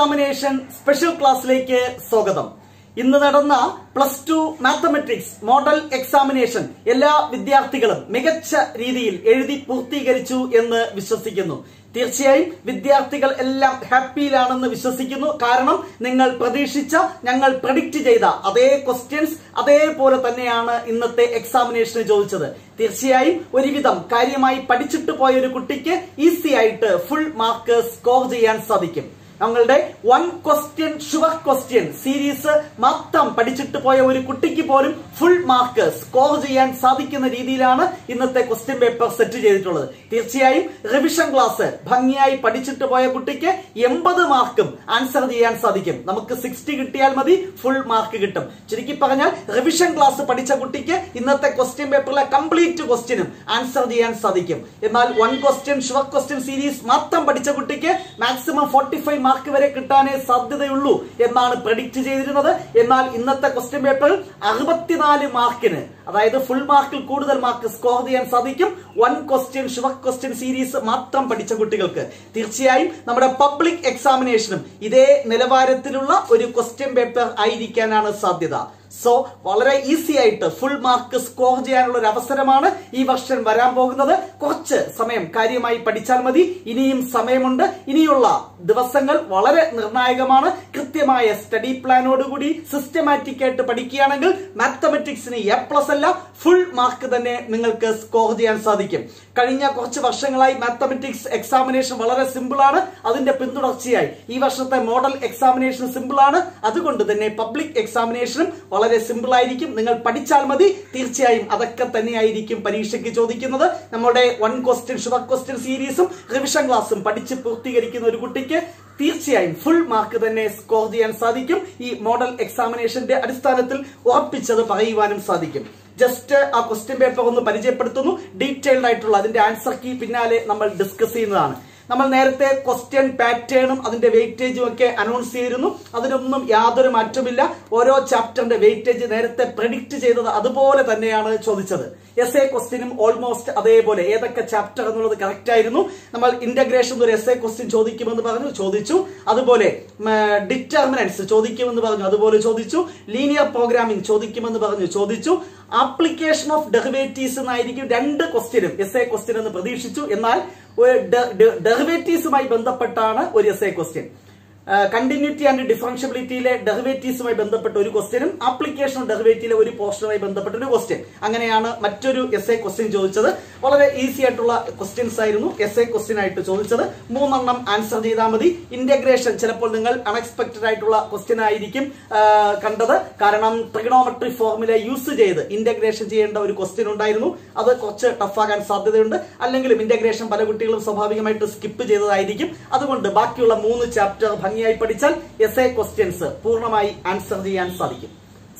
Examination special ക്ലാസ്സിലേക്ക് സ്വാഗതം. ഇന്ന് നടന്ന plus two mathematics model examination എല്ലാ വിദ്യാർത്ഥികളും മികച്ച രീതിയിൽ എഴുതി പൂർത്തീകരിച്ചു എന്ന് വിശ്വസിക്കുന്നു. തീർച്ചയായും വിദ്യാർത്ഥികൾ എല്ലാം ഹാപ്പിയിലാണെന്ന് വിശ്വസിക്കുന്നു. കാരണം നിങ്ങൾ പ്രതീക്ഷിച്ച ഞങ്ങൾ പ്രഡിക്റ്റ് ചെയ്ത അതേ ക്വസ്റ്റ്യൻസ് അതേപോലെ തന്നെയാണ് ഇന്നത്തെ എക്സാമിനേഷന് ചോദിച്ചത്. തീർച്ചയായും ഒരുവിധം കാര്യമായി പഠിച്ചിട്ട് പോയ ഒരു കുട്ടിക്ക് ഈസി ആയിട്ട് ഫുൾ മാർക്ക് സ്കോർ ചെയ്യാൻ സാധിക്കും. ഞങ്ങളുടെ one question sure question series മൊത്തം പഠിച്ചിട്ട് പോയ ഒരു കുട്ടിക്ക് പോലും ഫുൾ മാർക്ക് സ്കോർ ചെയ്യാൻ സാധിക്കുന്ന രീതിയിലാണ് ഇന്നത്തെ ക്വസ്റ്റ്യൻ പേപ്പർ സെറ്റ് ചെയ്തിട്ടുള്ളത്. തീർച്ചയായും റിവിഷൻ ക്ലാസ് ഭംഗിയായി പഠിച്ചിട്ട് പോയ കുട്ടിക്ക് എൺപത് മാർക്കും ആൻസർ ചെയ്യാൻ സാധിക്കും. നമുക്ക് സിക്സ്റ്റി കിട്ടിയാൽ മതി ഫുൾ മാർക്ക് കിട്ടും. ചുരുക്കി പറഞ്ഞാൽ റിവിഷൻ ക്ലാസ് പഠിച്ച കുട്ടിക്ക് ഇന്നത്തെ ക്വസ്റ്റ്യൻ പേപ്പറിലെ കംപ്ലീറ്റ് ക്വസ്റ്റ്യനും ആൻസർ ചെയ്യാൻ സാധിക്കും. എന്നാൽ one question sure question series മാത്രം പഠിച്ച കുട്ടിക്ക് മാക്സിമം ഫോർട്ടി ഫൈവ് മാർക്ക് വരെ കിട്ടാനേ സാധ്യതയുള്ളൂ എന്നാണ് പ്രഡിക്റ്റ് ചെയ്തിരുന്നത്. എന്നാൽ ഇന്നത്തെ ക്വസ്റ്റ്യൻ പേപ്പർ അറുപത്തിനാല് മാർക്കിന് അതായത് ഫുൾ മാർക്കിൽ കൂടുതൽ മാർക്ക് സ്കോർ ചെയ്യാൻ സാധിക്കും. One question sure question series മാത്രം പഠിച്ച കുട്ടികൾക്ക്. തീർച്ചയായും നമ്മുടെ പബ്ലിക് എക്സാമിനേഷനും ഇതേ നിലവാരത്തിലുള്ള ഒരു ക്വസ്റ്റ്യൻ പേപ്പർ ആയിരിക്കാനാണ് സാധ്യത. സോ വളരെ ഈസി ആയിട്ട് ഫുൾ മാർക്ക് സ്കോർ ചെയ്യാനുള്ള ഒരു അവസരമാണ് ഈ വർഷം വരാൻ പോകുന്നത്. കുറച്ച് സമയം കാര്യമായി പഠിച്ചാൽ മതി. ഇനിയും സമയമുണ്ട്. ഇനിയുള്ള ദിവസങ്ങൾ വളരെ നിർണായകമാണ്. കൃത്യമായ സ്റ്റഡി പ്ലാനോടുകൂടി സിസ്റ്റമാറ്റിക് ആയിട്ട് പഠിക്കുകയാണെങ്കിൽ മാത്തമെറ്റിക്സിന് എ പ്ലസ് അല്ല ഫുൾ മാർക്ക് തന്നെ നിങ്ങൾക്ക് സ്കോർ ചെയ്യാൻ സാധിക്കും. കഴിഞ്ഞ കുറച്ച് വർഷങ്ങളായി മാത്തമെറ്റിക്സ് എക്സാമിനേഷൻ വളരെ സിമ്പിൾ ആണ് അതിന്റെ പിന്തുടർച്ചയായി. ഈ വർഷത്തെ മോഡൽ എക്സാമിനേഷൻ സിമ്പിൾ ആണ് അതുകൊണ്ട് തന്നെ പബ്ലിക് എക്സാമിനേഷനും വളരെ സിമ്പിൾ ആയിരിക്കും. നിങ്ങൾ പഠിച്ചാൽ മതി തീർച്ചയായും അതൊക്കെ തന്നെയായിരിക്കും പരീക്ഷയ്ക്ക് ചോദിക്കുന്നത്. നമ്മുടെ വൺ ക്വസ്റ്റ്യൻ ഷുവർ ക്വസ്റ്റ്യൻ സീരീസും റിവിഷൻ ക്ലാസും പഠിച്ച് പൂർത്തീകരിക്കുന്ന ഒരു കുട്ടിക്ക് തീർച്ചയായും ഫുൾ മാർക്ക് തന്നെ സ്കോർ ചെയ്യാൻ സാധിക്കും. ഈ മോഡൽ എക്സാമിനേഷന്റെ അടിസ്ഥാനത്തിൽ ഉറപ്പിച്ചത് പറയുവാനും സാധിക്കും. ജസ്റ്റ് ആ ക്വസ്റ്റ്യൻ പേപ്പർ ഒന്ന് പരിചയപ്പെടുത്തുന്നു. ഡീറ്റെയിൽഡ് ആയിട്ടുള്ള അതിന്റെ ആൻസർ കീ പിന്നാലെ നമ്മൾ ഡിസ്കസ് ചെയ്യുന്നതാണ്. നമ്മൾ നേരത്തെ ക്വസ്റ്റ്യൻ പാറ്റേണും അതിന്റെ വെയിറ്റേജും ഒക്കെ അനൗൺസ് ചെയ്തിരുന്നു. അതിനൊന്നും യാതൊരു മാറ്റമില്ല ഓരോ ചാപ്റ്ററിന്റെ വെയിറ്റേജ് നേരത്തെ പ്രഡിക്റ്റ് ചെയ്തത് അതുപോലെ തന്നെയാണ് ചോദിച്ചത്. എസ് എ ക്വസ്റ്റ്യനും ഓൾമോസ്റ്റ് അതേപോലെ. ഏതൊക്കെ ചാപ്റ്റർ എന്നുള്ളത് കറക്റ്റ് ആയിരുന്നു. നമ്മൾ ഇന്റഗ്രേഷൻ ഒരു എസ് എ ക്വസ്റ്റ്യൻ ചോദിക്കുമെന്ന് പറഞ്ഞു ചോദിച്ചു. അതുപോലെ ഡിറ്റർമിനൻസ് ചോദിക്കുമെന്ന് പറഞ്ഞു അതുപോലെ ചോദിച്ചു. ലീനിയർ പ്രോഗ്രാമിംഗ് ചോദിക്കുമെന്ന് പറഞ്ഞു ചോദിച്ചു. ആപ്ലിക്കേഷൻ ഓഫ് ഡെറിവേറ്റീവ്സ് എന്നായിരിക്കും രണ്ട് ക്വസ്റ്റ്യനും എസ് എ ക്വസ്റ്റ്യൻ എന്ന് പ്രതീക്ഷിച്ചു. എന്നാൽ ഡെറിവേറ്റീവ്സുമായി ബന്ധപ്പെട്ടാണ് ഒരു S A question continuity and ഡിഫറൻഷ്യബിലിറ്റിയിലെ ഡെറിവേറ്റീവ്സുമായി ബന്ധപ്പെട്ട ഒരു ക്വസ്റ്റ്യനും ആപ്ലിക്കേഷൻ ഡെറിവേറ്റീവിലെ ഒരു പോർഷനുമായി ബന്ധപ്പെട്ട ഒരു ക്വസ്റ്റ്യൻ അങ്ങനെയാണ് മറ്റൊരു എസ് എ ക്വസ്റ്റ്യൻ ചോദിച്ചത്. വളരെ ഈസി ആയിട്ടുള്ള ക്വസ്റ്റ്യൻസ് ആയിരുന്നു. എസ് എ ക്വസ്റ്റ്യൻ ആയിട്ട് ചോദിച്ചത്. മൂന്നെണ്ണം ആൻസർ ചെയ്താൽ മതി. ഇന്റഗ്രേഷൻ ചിലപ്പോൾ നിങ്ങൾ അൺഎക്സ്പെക്ടഡ് ആയിട്ടുള്ള ക്വസ്റ്റ്യൻ ആയിരിക്കും കണ്ടത്. കാരണം ട്രിഗണോമെട്രി ഫോർമുല യൂസ് ചെയ്ത് ഇന്റഗ്രേഷൻ ചെയ്യേണ്ട ഒരു ക്വസ്റ്റ്യൻ ഉണ്ടായിരുന്നു. അത് കുറച്ച് ടഫാകാൻ സാധ്യതയുണ്ട്. അല്ലെങ്കിലും ഇന്റഗ്രേഷൻ പല കുട്ടികളും സ്വാഭാവികമായിട്ട് സ്കിപ്പ് ചെയ്തതായിരിക്കും. അതുകൊണ്ട് ബാക്കിയുള്ള മൂന്ന് ചാപ്റ്റർ ഭംഗിയായി പഠിച്ചാൽ എസ് എ ക്വസ്റ്റ്യൻസ് പൂർണമായി ആൻസർ ചെയ്യാൻ സാധിക്കും.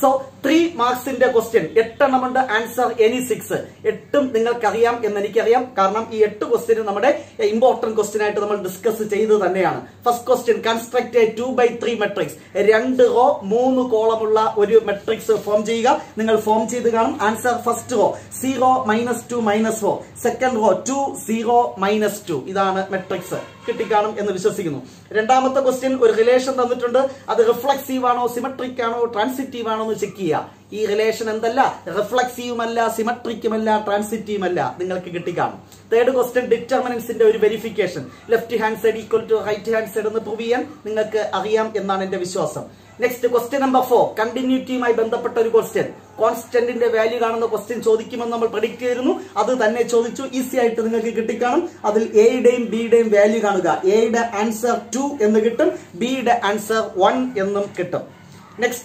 സോ ത്രീ മാർക്സിന്റെ ക്വസ്റ്റ്യൻ എട്ടെണ്ണം ഉണ്ട് ആൻസർ എനി സിക്സ് എട്ടും നിങ്ങൾക്കറിയാം എന്ന് എനിക്കറിയാം കാരണം ഈ എട്ട് ക്വസ്റ്റ്യൻ നമ്മുടെ ഇമ്പോർട്ടന്റ് ക്വസ്റ്റ്യൻ ആയിട്ട് നമ്മൾ ഡിസ്കസ് ചെയ്ത് തന്നെയാണ്. First question construct two by three matrix രണ്ട് റോ മൂന്ന് കോളമുള്ള ഒരു മെട്രിക്സ് ഫോം ചെയ്യുക. നിങ്ങൾ ഫോം ചെയ്ത് കാണും. Answer first row zero minus two minus four second row two zero minus two ഇതാണ് മെട്രിക്സ് കിട്ടിക്കാണും എന്ന് വിശ്വസിക്കുന്നു. രണ്ടാമത്തെ ക്വസ്റ്റ്യൻ ഒരു റിലേഷൻ തന്നിട്ടുണ്ട്. അത് റിഫ്ലക്സീവ് ആണോ സിമെട്രിക് ആണോ ട്രാൻസിറ്റീവ് ആണോ എന്ന് ചെക്ക് ചെയ്യുക ഈ റിലേഷൻ എന്തല്ല? റിഫ്ലക്സീവുമല്ല സിമട്രിക്കുമല്ല ട്രാൻസിറ്റീവുമല്ല നിങ്ങൾക്ക് കിട്ടിക്കാണും. തേർഡ് ക്വസ്റ്റ്യൻ ഡിറ്റർമിനൻസിന്റെ ഒരു verification left hand side equal to right hand side എന്ന് പ്രൂവ് ചെയ്യാൻ നിങ്ങൾക്ക് അറിയാം എന്നാണ് എന്റെ വിശ്വാസം. നെക്സ്റ്റ് ക്വസ്റ്റ്യൻ നമ്പർ ഫോർ കണ്ടിന്യൂറ്റിയുമായി ബന്ധപ്പെട്ട ഒരു ക്വസ്റ്റ്യൻ കോൺസ്റ്റന്റിന്റെ വാല്യൂ കാണുന്ന ക്വസ്റ്റ്യൻ ചോദിക്കുമെന്ന് നമ്മൾ പ്രഡിക്ട് ചെയ്തിരുന്നു. അത് തന്നെ ചോദിച്ചു. ഈസി ആയിട്ട് നിങ്ങൾക്ക് കിട്ടിക്കാണും. അതിൽ എയുടെയും ബിയുടെയും വാല്യൂ കാണുക. എയുടെ ആൻസർ ടു എന്ന് കിട്ടും. ബിയുടെ ആൻസർ വൺ എന്നും കിട്ടും.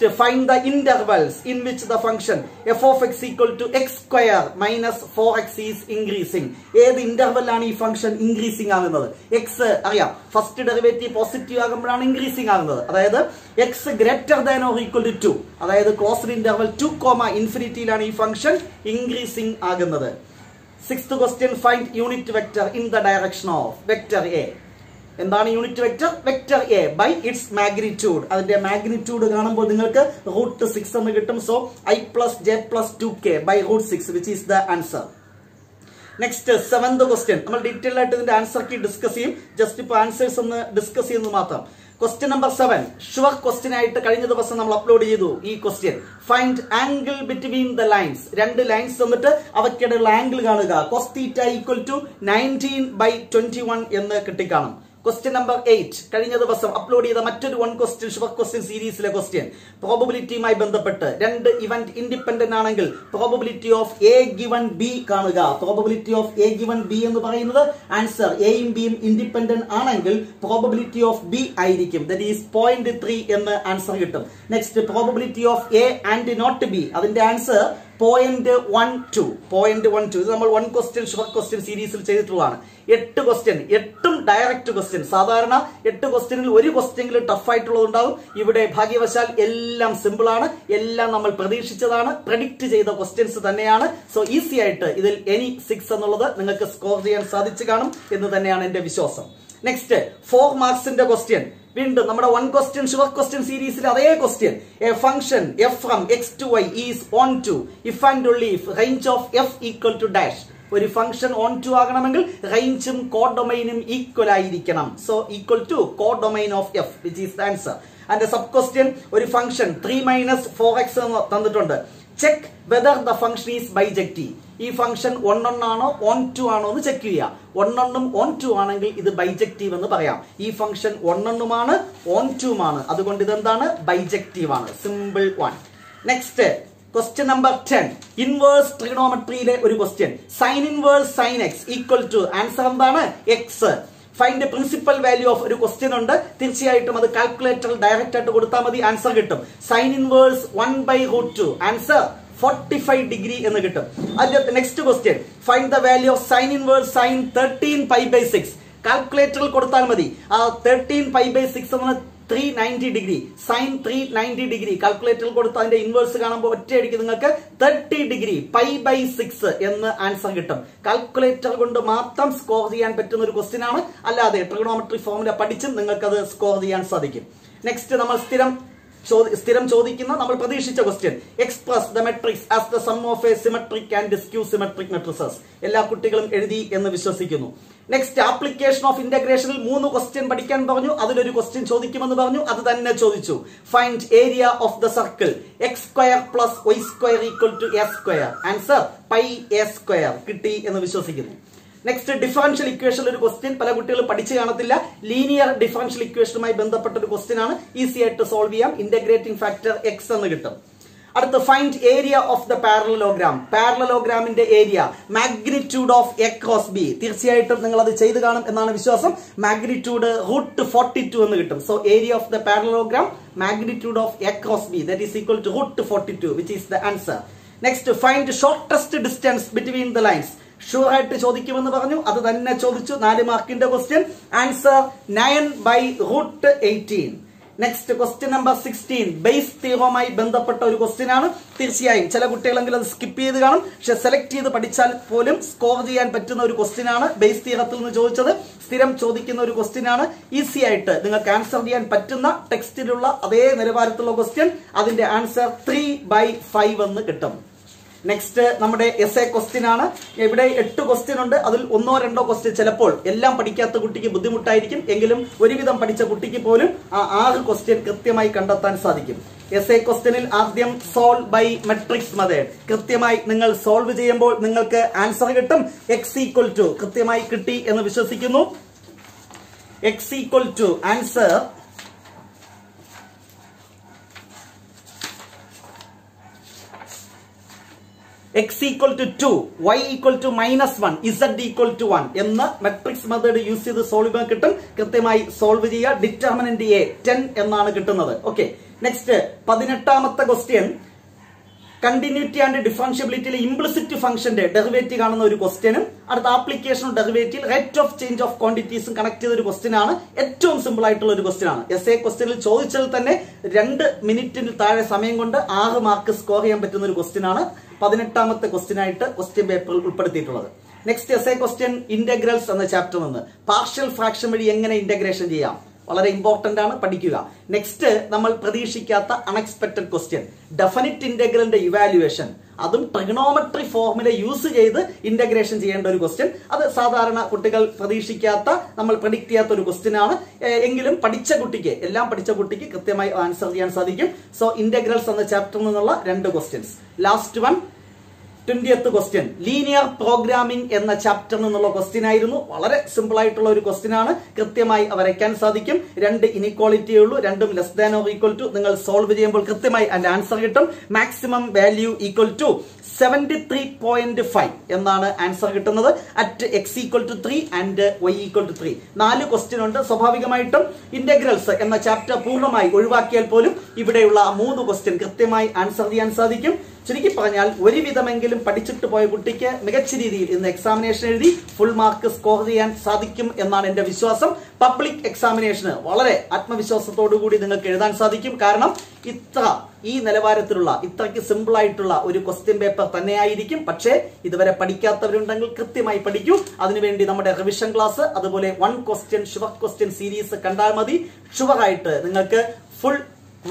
Find the intervals in which the function F of X equal to X square minus four X is increasing ഏത് ആണ് ഈ ഫംഗ്ഷൻ ഇൻക്രീസിംഗ് ആകുന്നത്? എക്സ് അറിയാം. ഫസ്റ്റ് ഡെറിവേറ്റീവ് പോസിറ്റീവ് ആകുമ്പോഴാണ് ഇൻക്രീസിംഗ് ആകുന്നത്. അതായത് X greater than or equal to two അതായത് closed interval two comma ഇൻഫിനിറ്റിയിലാണ് ഈ ഫംഗ്ഷൻ ഇൻക്രീസിംഗ് ആകുന്നത്. Six question find unit vector in the direction of vector A എന്താണ് unit vector vector A by its magnitude അതിന്റെ magnitude കാണുമ്പോൾ നിങ്ങൾക്ക് root six എന്ന് കിട്ടും. So I plus J plus two K by root six which is the answer next seventh question നമ്മൾ detail ആയിട്ട് ഇതിന്റെ answer key discuss ചെയ്യും. Just ഇപ്പൊ ആൻസേഴ്സ് ഒന്ന് ഡിസ്കസ് ചെയ്യുന്നത് മാത്രം. Question number seven sure question ആയിട്ട് കഴിഞ്ഞ ദിവസം നമ്മൾ അപ്ലോഡ് ചെയ്തു ഈ question find angle between the lines രണ്ട് ലൈൻസ് തന്നിട്ട് അവയ്ക്കിടയിലുള്ള ആംഗിൾ കാണുക. Cos theta equal to nineteen by twenty one എന്ന് കിട്ടിക്കാണും. ക്വസ്റ്റ്യൻ നമ്പർ എയ്റ്റ് കഴിഞ്ഞ ദിവസം അപ്ലോഡ് ചെയ്ത മറ്റൊരു വൺ ക്വസ്റ്റ്യൻ ഷുവർ ക്വസ്റ്റ്യൻ സീരീസിലെ ക്വസ്റ്റ്യൻ പ്രോബബിലിറ്റിയുമായി ബന്ധപ്പെട്ട് രണ്ട് ഇവന്റ് ഇൻഡിപെൻഡന്റ് ആണെങ്കിൽ probability of A given B കാണുക. Probability of A given B എന്ന് പറയുന്നത് ആൻസർ എയും ബിയും ഇൻഡിപെൻഡന്റ് ആണെങ്കിൽ പ്രോബബിലിറ്റി ഓഫ് ബി ആയിരിക്കും. ഈസ് പോയിന്റ് ത്രീ എന്ന് ആൻസർ കിട്ടും. Next probability of A and not B അതിന്റെ answer point one two point one two ഇത് നമ്മൾ വൺ ക്വസ്റ്റ്യൻ ഷുവർ ക്വസ്റ്റ്യൻ സീരീസിൽ ചെയ്തിട്ടുള്ളതാണ്. എട്ട് ക്വസ്റ്റ്യൻ എട്ടും ഡയറക്റ്റ് ക്വസ്റ്റ്യൻ സാധാരണ എട്ട് ക്വസ്റ്റ്യനിൽ ഒരു ക്വസ്റ്റ്യനിൽ ടഫ് ആയിട്ടുള്ളതുണ്ടാവും ഇവിടെ ഭാഗ്യവശാൽ എല്ലാം സിമ്പിൾ ആണ്. എല്ലാം നമ്മൾ പ്രതീക്ഷിച്ചതാണ്. പ്രഡിക്റ്റ് ചെയ്ത ക്വസ്റ്റ്യൻസ് തന്നെയാണ്. സോ ഈസി ആയിട്ട് ഇതിൽ എനി സിക്സ് എന്നുള്ളത് നിങ്ങൾക്ക് സ്കോർ ചെയ്യാൻ സാധിച്ചു കാണും എന്ന് തന്നെയാണ് എന്റെ വിശ്വാസം. നെക്സ്റ്റ് ഫോർ മാർക്സിന്റെ ക്വസ്റ്റ്യൻ വീണ്ടും നമ്മുടെ വൺ ക്വസ്റ്റ്യൻ ഷുവർ ക്വസ്റ്റ്യൻ സീരീസിൽ അതേ question a function f from x to y is onto if and only range of f equal to dash ഒരു ഫംഗ്ഷൻ ഓൺ ടു ആകണമെങ്കിൽ റേഞ്ചും കോഡൊമൈനും ഈക്വൽ ആയിരിക്കണം. So equal to codomain of f which is answer അതിന്റെ sub question ഒരു function three minus four x എന്ന് തന്നിട്ടുണ്ട്. Check whether the function is bijective ഈ ഫംഗ്ഷൻ ഒന്നൊന്നാണോ ഓൺ ടു ആണോ എന്ന് ചെക്ക് ചെയ്യുക. ഒന്നൊന്നും ഓൺ ടു ആണെങ്കിൽ ഇത് ബൈജക്റ്റീവ് എന്ന് പറയാം. ഈ ഫംഗ്ഷൻ ഒന്നൊന്നുമാണ് ഓൺ ടുമാണ് അതുകൊണ്ട് ഇതെന്താണ്? ബൈജക്റ്റീവ് ആണ്. Simple one next question number ten inverse ട്രിഗണോമെട്രിയിലെ ഒരു question sine inverse sine X equal to answer എന്താണ്? X find principal value of ഒരു ക്വസ്റ്റ്യൻ ഉണ്ട്. തീർച്ചയായിട്ടും അത് കാൽക്കുലേറ്ററിൽ ഡയറക്റ്റ് ആയിട്ട് കൊടുത്താൽ മതി. ആൻസർ കിട്ടും. Sine inverse one by root two answer forty five degree എന്ന് കിട്ടും. അതിന്റെ next question find the value of sine inverse sine thirteen pi by six കാൽക്കുലേറ്ററിൽ കൊടുത്താൽ മതി. ആ തേർട്ടീൻ പൈ ബൈ സിക്സ് എന്ന് three ninety degree sine three ninety degree കാൽക്കുലേറ്ററിൽ കൊടുത്ത് അതിന്റെ inverse കാണുമ്പോൾ ഒറ്റയടിക്ക് നിങ്ങൾക്ക് thirty degree pi by six എന്ന് ആൻസർ കിട്ടും. കാൽക്കുലേറ്റർ കൊണ്ട് മാത്രം സ്കോർ ചെയ്യാൻ പറ്റുന്ന ഒരു ക്വസ്റ്റ്യൻ ആണ്. അല്ലാതെ ട്രിഗണോമെട്രി ഫോമുല പഠിച്ചും അത് സ്കോർ ചെയ്യാൻ സാധിക്കും. നെക്സ്റ്റ് നമ്മൾ സ്ഥിരം സ്ഥിരം ചോദിക്കുന്ന നമ്മൾ പ്രതീക്ഷിച്ച question express the matrix as the sum of a symmetric and skew symmetric matrices എല്ലാ കുട്ടികളും എഴുതി എന്ന് വിശ്വസിക്കുന്നു. നെക്സ്റ്റ് ആപ്ലിക്കേഷൻ ഓഫ് ഇന്റഗ്രേഷനിൽ മൂന്ന് ക്വസ്റ്റ്യൻ പഠിക്കാൻ പറഞ്ഞു. അതിലൊരു ക്വസ്റ്റ്യൻ ചോദിക്കുമെന്ന് പറഞ്ഞു. അത് തന്നെ ചോദിച്ചു. Find area of the circle X square plus Y square equal to A square answer pi A square കിട്ടി എന്ന് വിശ്വസിക്കുന്നു. നെക്സ്റ്റ് ഡിഫറൻഷ്യൽ ഇക്വേഷൻ ഒരു ക്വസ്റ്റ്യൻ പല കുട്ടികളും പഠിച്ചു കാണത്തില്ല. ലീനിയർ ഡിഫറൻഷ്യൽ ഇക്വേഷനുമായി ബന്ധപ്പെട്ട ഒരു ക്വസ്റ്റ്യൻ ആണ്. ഈസി ആയിട്ട് സോൾവ് ചെയ്യാം. ഇന്റഗ്രേറ്റിംഗ് ഫാക്ടർ എക്സ് എന്ന് കിട്ടും. അടുത്ത find area of the parallelogram പാരലോഗ്രാമിന്റെ area magnitude of A cross B തീർച്ചയായിട്ടും നിങ്ങൾ അത് ചെയ്ത് കാണും എന്നാണ് വിശ്വാസം. മാഗ്നിറ്റ്യൂഡ് റൂട്ട് ഫോർട്ടി ടു എന്ന് കിട്ടും. So area of the parallelogram magnitude of A cross B that is equal to root forty two which is the answer next find shortest distance between the lines sure ആയിട്ട് ചോദിക്കുമെന്ന് പറഞ്ഞു. അത് തന്നെ ചോദിച്ചു. നാല് മാർക്കിന്റെ question answer nine by root eighteen next question number sixteen base തീറോമായി ബന്ധപ്പെട്ട ഒരു ക്വസ്റ്റ്യൻ ആണ്. തീർച്ചയായും ചില കുട്ടികളെങ്കിലും അത് സ്കിപ്പ് ചെയ്ത് കാണും. പക്ഷെ സെലക്ട് ചെയ്ത് പഠിച്ചാൽ പോലും സ്കോർ ചെയ്യാൻ പറ്റുന്ന ഒരു ക്വസ്റ്റ്യൻ ആണ് ബേസ് തീറത്തിൽ നിന്ന് ചോദിച്ചത്. സ്ഥിരം ചോദിക്കുന്ന ഒരു ക്വസ്റ്റ്യൻ ആണ്. ഈസി ആയിട്ട് നിങ്ങൾക്ക് ആൻസർ ചെയ്യാൻ പറ്റുന്ന ടെക്സ്റ്റിലുള്ള അതേ നിലവാരത്തിലുള്ള ക്വസ്റ്റ്യൻ അതിന്റെ ആൻസർ ത്രീ ബൈ ഫൈവ് എന്ന് കിട്ടും. നെക്സ്റ്റ് നമ്മുടെ എസ് എ ക്വസ്റ്റ്യൻ ആണ്. ഇവിടെ എട്ട് ക്വസ്റ്റ്യൻ ഉണ്ട് അതിൽ ഒന്നോ രണ്ടോ ക്വസ്റ്റ്യൻ ചിലപ്പോൾ എല്ലാം പഠിക്കാത്ത കുട്ടിക്ക് ബുദ്ധിമുട്ടായിരിക്കും. എങ്കിലും ഒരുവിധം പഠിച്ച കുട്ടിക്ക് പോലും ആ ആറ് ക്വസ്റ്റ്യൻ കൃത്യമായി കണ്ടെത്താൻ സാധിക്കും. എസ് എ ക്വസ്റ്റ്യനിൽ ആദ്യം സോൾവ് ബൈ മെട്രിക്സ് മെത്തേഡ് കൃത്യമായി നിങ്ങൾ സോൾവ് ചെയ്യുമ്പോൾ നിങ്ങൾക്ക് ആൻസർ കിട്ടും. എക്സ് ഈക്വൽ ടു കൃത്യമായി കിട്ടി എന്ന് വിശ്വസിക്കുന്നു. X equal to answer X equal to two Y equal to minus one Z equal to one എന്ന മെട്രിക്സ് മെത്തേഡ് യൂസ് ചെയ്ത് സോൾവ് ചെയ്യാൻ കിട്ടും. കൃത്യമായി സോൾവ് ചെയ്യുക. ഡിറ്റർമിനന്റ് എ ടെൻ എന്നാണ് കിട്ടുന്നത്. ഓക്കെ നെക്സ്റ്റ് പതിനെട്ടാമത്തെ ക്വസ്റ്റ്യൻ കണ്ടിന്യൂറ്റി ആൻഡ് ഡിഫറൻഷ്യബിലിറ്റിയിലെ ഇംപ്ലിസിറ്റ് ഫംഗ്ഷന്റെ ഡെറിവേറ്റീവ് കാണുന്ന ഒരു ക്വസ്റ്റ്യനും അടുത്ത application derivative rate of change of ക്വാണ്ടിറ്റീസും connect ചെയ്ത ഒരു ക്വസ്റ്റ്യൻ ആണ്. ഏറ്റവും സിമ്പിൾ ആയിട്ടുള്ള ഒരു ക്വസ്റ്റ്യൻ ആണ്. എസ് എ ക്വസ്റ്റ്യനിൽ ചോദിച്ചാൽ തന്നെ രണ്ട് മിനിറ്റിന് താഴെ സമയം കൊണ്ട് ആറ് മാർക്ക് സ്കോർ ചെയ്യാൻ പറ്റുന്ന ഒരു ക്വസ്റ്റ്യൻ ആണ് പതിനെട്ടാമത്തെ ക്വസ്റ്റ്യൻ ആയിട്ട് ക്വസ്റ്റ്യൻ പേപ്പറിൽ ഉൾപ്പെടുത്തിയിട്ടുള്ളത്. Next S A question integrals എന്ന ചാപ്റ്റർ നിന്ന് പാർഷ്യൽ ഫ്രാക്ഷൻ വഴി എങ്ങനെ ഇന്റഗ്രേഷൻ ചെയ്യാം? വളരെ ഇമ്പോർട്ടന്റ് ആണ് പഠിക്കുക. നെക്സ്റ്റ് നമ്മൾ പ്രതീക്ഷിക്കാത്ത അൺഎക്സ്പെക്ടഡ് ക്വസ്റ്റ്യൻ ഡെഫിനിറ്റ് ഇന്റഗ്രലിന്റെ ഇവാലുവേഷൻ അതും ട്രിഗണോമെട്രി ഫോർമുല യൂസ് ചെയ്ത് ഇന്റഗ്രേഷൻ ചെയ്യേണ്ട ഒരു ക്വസ്റ്റ്യൻ അത് സാധാരണ കുട്ടികൾ പ്രതീക്ഷിക്കാത്ത നമ്മൾ പ്രഡിക്ട് ചെയ്യാത്ത ഒരു ക്വസ്റ്റ്യൻ ആണ്. എങ്കിലും പഠിച്ച കുട്ടിക്ക് എല്ലാം പഠിച്ച കുട്ടിക്ക് കൃത്യമായി ആൻസർ ചെയ്യാൻ സാധിക്കും. സോ ഇന്റഗ്രൽസ് എന്ന ചാപ്റ്ററിൽ നിന്നുള്ള രണ്ട് questions last one twentieth question linear programming എന്ന ചാപ്റ്റർ നിന്നുള്ള ക്വസ്റ്റ്യൻ ആയിരുന്നു. വളരെ സിമ്പിൾ ആയിട്ടുള്ള ഒരു ക്വസ്റ്റ്യൻ ആണ്. കൃത്യമായി വരയ്ക്കാൻ സാധിക്കും. രണ്ട് ഇനിക്വാളിറ്റിയേ ഉള്ളൂ. രണ്ടും less than or equal to നിങ്ങൾ സോൾവ് ചെയ്യുമ്പോൾ കൃത്യമായി അതിന്റെ ആൻസർ കിട്ടും. Maximum value equal to seventy three point five എന്നാണ് ആൻസർ കിട്ടുന്നത്. At X equal to three and Y equal to three നാല് ക്വസ്റ്റ്യൻ ഉണ്ട്. സ്വാഭാവികമായിട്ടും ഇന്റഗ്രൽസ് എന്ന ചാപ്റ്റർ പൂർണമായി ഒഴിവാക്കിയാൽ പോലും ഇവിടെയുള്ള മൂന്ന് ക്വസ്റ്റ്യൻ കൃത്യമായി ആൻസർ ചെയ്യാൻ സാധിക്കും. ചുരുക്കി പറഞ്ഞാൽ ഒരുവിധമെങ്കിലും പഠിച്ചിട്ട് പോയ കുട്ടിക്ക് മികച്ച രീതിയിൽ ഇന്ന് എക്സാമിനേഷൻ എഴുതി ഫുൾ മാർക്ക് സ്കോർ ചെയ്യാൻ സാധിക്കും എന്നാണ് എന്റെ വിശ്വാസം. പബ്ലിക് എക്സാമിനേഷന് വളരെ ആത്മവിശ്വാസത്തോടു കൂടി നിങ്ങൾക്ക് എഴുതാൻ സാധിക്കും. കാരണം ഇത്ര ഈ നിലവാരത്തിലുള്ള ഇത്രയ്ക്ക് സിമ്പിൾ ആയിട്ടുള്ള ഒരു ക്വസ്റ്റ്യൻ പേപ്പർ തന്നെയായിരിക്കും. പക്ഷേ ഇതുവരെ പഠിക്കാത്തവരുണ്ടെങ്കിൽ കൃത്യമായി പഠിക്കൂ. അതിനുവേണ്ടി നമ്മുടെ റിവിഷൻ ക്ലാസ് അതുപോലെ one question sure question series കണ്ടാൽ മതി. ഷുവറായിട്ട് നിങ്ങൾക്ക് ഫുൾ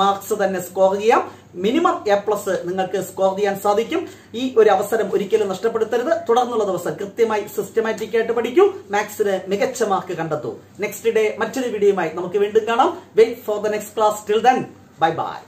മാർക്സ് തന്നെ സ്കോർ ചെയ്യാം. മിനിമം എ പ്ലസ് നിങ്ങൾക്ക് സ്കോർ ചെയ്യാൻ സാധിക്കും. ഈ ഒരു അവസരം ഒരിക്കലും നഷ്ടപ്പെടുത്തരുത്. തുടർന്നുള്ള ദിവസം കൃത്യമായി സിസ്റ്റമാറ്റിക് ആയിട്ട് പഠിക്കൂ. മാത്സിന് മികച്ച മാർക്ക് കണ്ടെത്തൂ. നെക്സ്റ്റ് ഡേ മറ്റൊരു വീഡിയോയുമായി നമുക്ക് വീണ്ടും കാണാം. Wait for the next class till then bye bye